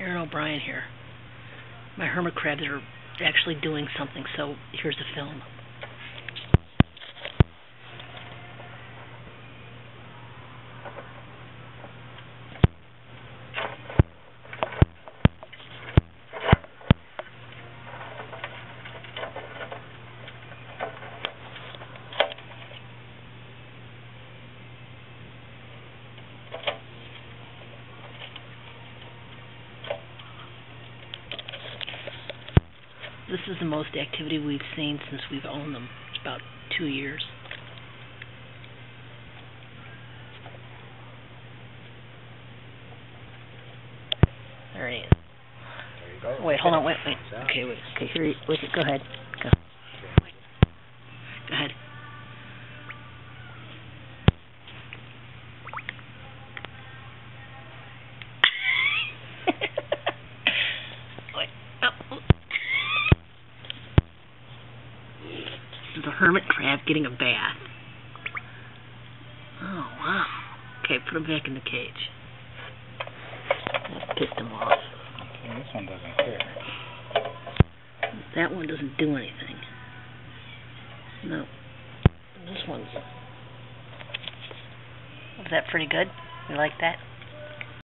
Erin O'Brien here. My hermit crabs are actually doing something, so here's the film. This is the most activity we've seen since we've owned them. It's about two years. There he is. There you go. Wait, hold on, wait, wait. Okay, wait. Okay, here he, wait, go ahead. Go. Go ahead. This is a hermit crab getting a bath. Oh, wow. Okay, put him back in the cage. That pissed him off. Well, this one doesn't care. That one doesn't do anything. No. This one's. Is that pretty good? You like that?